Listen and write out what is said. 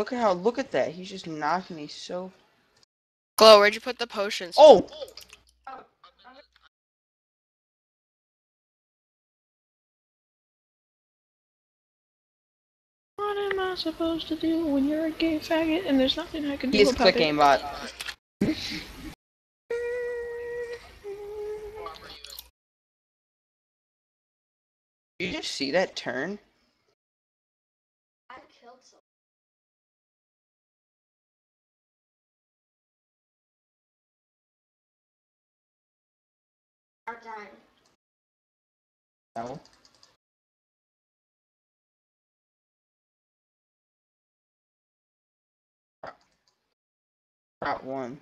Look at how look at that. He's just knocking me so. Glow, where'd you put the potions? Oh, What am I supposed to do when you're a gay faggot and there's nothing I can do he's about click it? aimbot. You just see that turn? Our time. No. One.